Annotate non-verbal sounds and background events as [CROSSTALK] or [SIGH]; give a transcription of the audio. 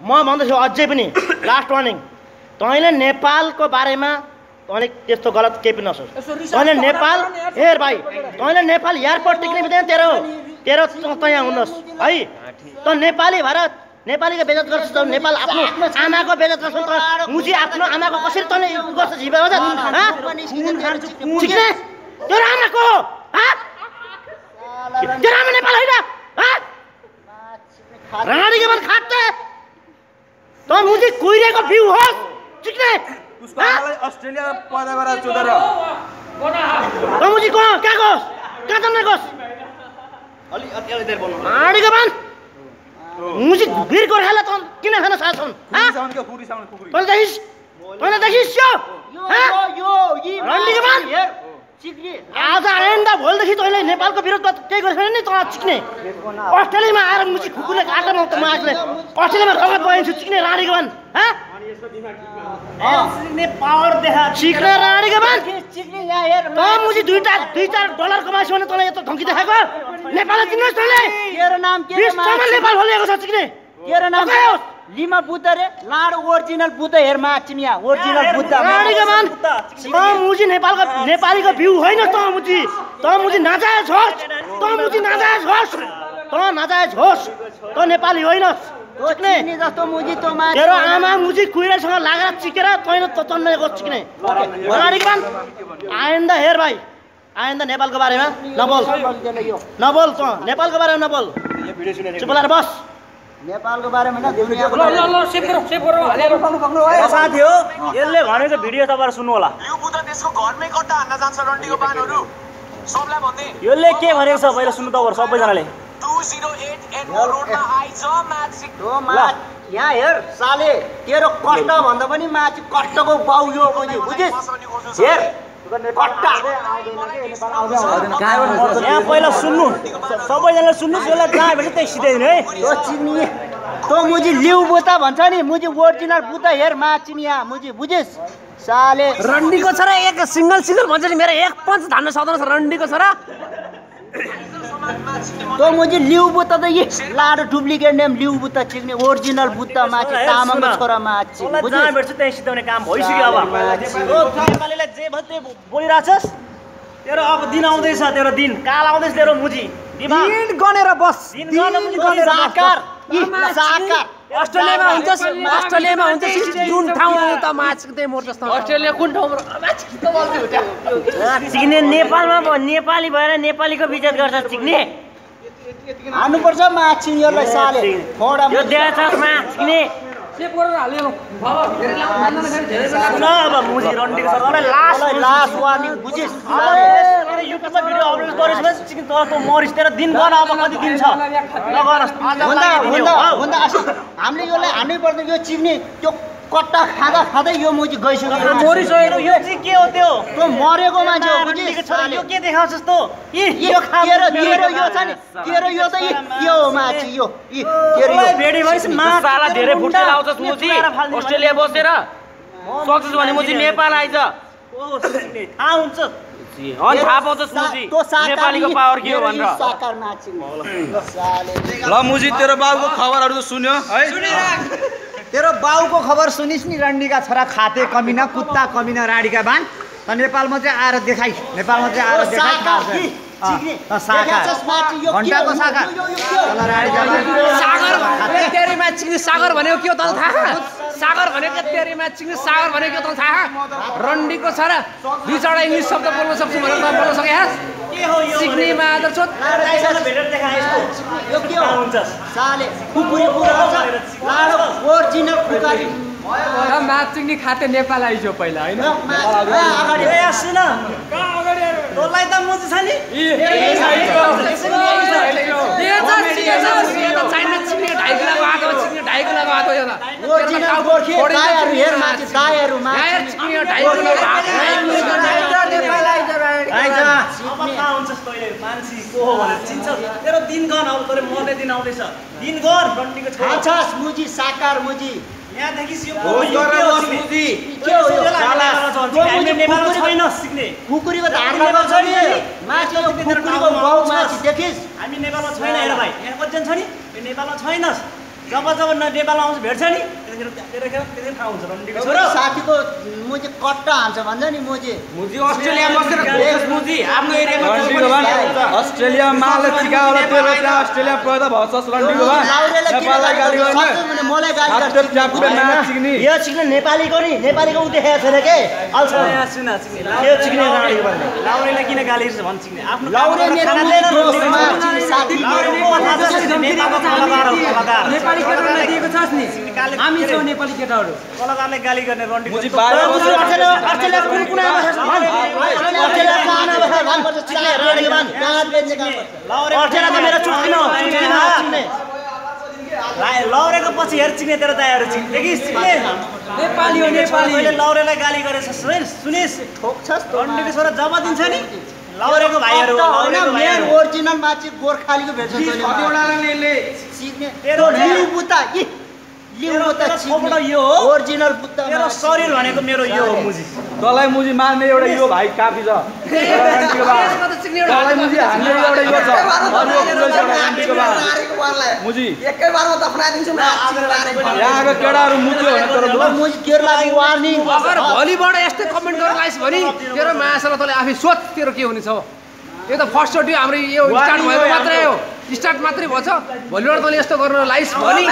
म भन्दछु अझै पनि [COUGHS] लास्ट वार्निङ तैँले नेपालको बारेमा तैँले त्यस्तो गलत केही पनि नसोच। तैँले नेपाल हेर भाइ तैँले नेपाल एयरपोर्ट टिक्ने बित्तिकै तेरो तेरो त यहाँ हुनुहोस्। है त नेपाली भएर नेपालीको बेजत गर्छस् त नेपाल आफ्नो आमाको बेजत गर्छस् त मुजी आफ्नो आमाको कसरी तैँले गर्छ तेरो आमाको? तेरो आमा नेपाल होइन? मन खाते त मुजी कुहिरेको बिउ होस् चिक्ने उसको आमालाई अस्ट्रेलिया पैदा गरेर चोदेर त मुजी कहाँ कहाँ गयोस् कहाँ जाने गयोस् अलि अति अलि देर बोल्नु रानीको मन मुजी वीर गोर्खालाई त किन खान चाहन्छन् हाँ? साउन्डको खुकुरी साउन्ड खुकुरी तैँले देखिस् तैँले देखिस् यो हाँ? रन्डीको मन आज आइन्दा भोलिदेखि तैँले नेपालको विरोधमा केही गरेको छैन नि तँ चिक्ने। अस्ट्रेलियामा आएर मुची खुकुरले आक्रमण त म आजले। अस्ट्रेलियामा रगत बगाइन्छु चिक्ने रानीको मन हाँ? पावर देखा चिक्ने रानीको मन त मुची दुईटा दुई चार डलर कमाएछु भने तँलाई यत्रो धम्की देखाएको? नेपाललाई चिन्नुहोस् तैँले। तेरो नाम के रे विश्वमा नेपाल भोलिएको छ चिक्ने? लिमा बुद्ध रे? लाड ओरिजिनल बुद्ध हेर माचिनिया ओरिजिनल बुद्ध। रानीको मन त मुजी नेपालको नेपालीको बिउ होइन त मुजी। त मुजी नाजायज होस्। त मुजी नाजायज होस्। त नाजायज होस्। त नेपाली होइन। जस्तो मुजी तो मा तेरो आमा मुजी कुहिरासँग लागेर चिकेर तैँले त चन्नेको चिक्ने। रानीको मन आइन्दा हेर भाइ। आइन्दा नेपालको बारेमा नबोल। नबोल त नेपालको बारेमा नबोल। चुप लाएर बस। नेपालको बारेमा साथी हो। यसले भनेको भिडियो तपाईँहरू सुन्नु होला। यसले के भनेको छ पहिला सुन्नु तपाईँहरू सबैजनाले। यहाँ हेर साले तेरो कष्ट भन्दा पनि माथि कष्टको बाउ यो बुझिस्? हेर यहाँ पहिला सुन्नु। स- सबैजनाले सुन्नुहोस् यसलाई जहाँ भेट्छ त्यही सिधाइदिनु है। तो चिनी तो मुजी लिउ बुता भन्छ नि मुजी ओरिजिनल बुद्ध हेर माचिनिया मुजी बुझिस्? साले रन्डीको छोरा एक सिङ्गल सिङ्गल भन्छ नि मेरो एक पञ्च धान्न सक्दैन छ रन्डीको छोरा तो मुझे लिउ बुत्ता त यी लाडो डुप्लिकेट नेम लिउ बुत्ता चिक्ने ओरिजिनल बुत्ता माथि तामाङको छोरा भेट्छ त्यही सिधाउने काम भइसक्यो अब नेपालीलाई जे भयो त्यही बोलिरहेछस् तेरो अब दिन आउँदैछ तेरो दिन। काल आउँदैछ तेरो मुजी गनेर बस दिन गनेर अस्ट्रेलियामा हुन्छ अस्ट्रेलियामा हुन्छ जुन ठाउँ त माछ त्यही मोर्छ अस्ट्रेलिया कुन ठाउँमा चिक्ने नेपालमा भ- नेपाली भएर नेपालीको विजत गर्छ चिक्ने हान्नुपर्छ माछी यसलाई साले। यो देखाछमा चिक्ने अब सरकारलाई लास्ट लास्ट वार्निङ बुझिस्। मेरो युट्युबमा भिडियो अपलोड गरेपछि भने चिकन तलको मरिस तेरो दिन गर्न अब कति दिन छ असि हामीले यसलाई हान्नै पर्दैन। यो चिप्ने त्यो कट्टा खाँदा खाँदै यो मुजी गइसक्यो। मरिसकेको यो चाहिँ के हो त्यो? त्यो मरेको मान्छे हो यो के देखाउँछस् तँ यी यो तेरो यो छ नि। तेरो यो त यी हो माछी यो तेरो यो। भेडी मास साला धेरै फुट्टे लाउँछस् मुजी। अस्ट्रेलिया बसेर। सक्छस् भने मुजी नेपाल आइज। थाहा हुन्छ। अनि थाहा नेपालीको पावर के हो भनेर। ल मुजी तेरो बाबुको खबरहरू त सुन्यो है? तेरो बाउको खबर सुनिस् नि रन्डीका छोरा खाते कमिना कुत्ता कमिना राडीका बान। त नेपालमा चाहिँ आएर देखाइ। नेपालमा चाहिँ आएर देखाइ। तल सागर तेरीमा चिक्ने सागर भनेको के हो थाहा? सागर। भनेको तेरीमा चिक्ने सागर भनेको के हो तँलाई थाहा? रन्डीको छोरा दुई चारवटा इङ्ग्लिस शब्द बोल्न सक्छु भनेर बोल्न सके हाँस के हो यो के हो? माछ चिक्ने खाते नेपाल आइजो पहिला होइन अगाडि ए सुन तँलाई त मुजी छ नि मुजी साकार मुजी। छौँ। कुकुरीको धारमा गर्छ नि। माथि कुकुरीको बाउ माथि देखिस्। हामी नेपालमा छैन हेर भाइ। यहाँ कतिजना छ नि? नेपालमा छैनस्। जब जब न- नेपालमा आउँछ भेट्छ नि। त्यतिखेर थाहा हुन्छ साथीको म चाहिँ कट्टा हान्छ भन्छ नि म चाहिँ मुजी अस्ट्रेलियामा बसेर मुजी। आफ्नो अस्ट्रेलियामा माल टिकावाला तेरो त्यहाँ अस्ट्रेलिया पैदा बान लाउरेलाई किन नेपाललाई गाली गाली गर्ने मलाई गाली हात गर्छ च्याप्पे नाच सिक्ने यो चिक्ने नेपालीको नि नेपालीको ऊ देखाएको छैन के अल्छ यहाँ सुन चिक्ने यो चिक्ने राणीको भन्ने लाउरेलाई किन गाली गर्छ भन्छ चिक्ने आफ्नो दोषमा रन्डीको साथी लाउरेको कथा छ चिक्ने, नेपालको कलाकार हो, कलाकार नेपाली केटाहरूलाई दिएको छस् नि हामी छौँ नेपाली केटाहरू कलाकारले गाली गर्ने बसेर अस्ट्रेलिया कुन कुना अस्ट्रेलिया लौरेको पछि हेर चिक्ने तेरो दायाहरू चिक्ने देखिस् चिक्ने नेपाली हो नेपाली। मैले लौरेलाई गाली गरेछ सुनिस् सुनिस्। ठोक्छस् त रन्डीको छोरा जब दिन्छ नि लौरेको भाइहरू हो, लौरेको मेन। ओरिजिनल मान्छे गोर्खालीको भेट्छ तैँले सिक्ने तेरो लिउ बुत्ता यो हो। ओरिजिनल तेरो शरीर भनेको मेरो यो हो मुजी। तँलाई मुजी मार्ने एउटा यो भाइ काफी छ। [LAUGHS] तँलाई मुजी यहाँको केटाहरू भने भोलिबाट यस्तै कमेन्ट गर्न लाइस् भने तेरो मायासँग तँले आफै सोच तेरो के हुनेछ यो त फर्स्टचोटि हाम्रो यो स्टार्ट भएको मात्रै हो। स्टार्ट मात्रै भएछ। भोलिबाट तँले यस्तो गर्न लाइस् भने।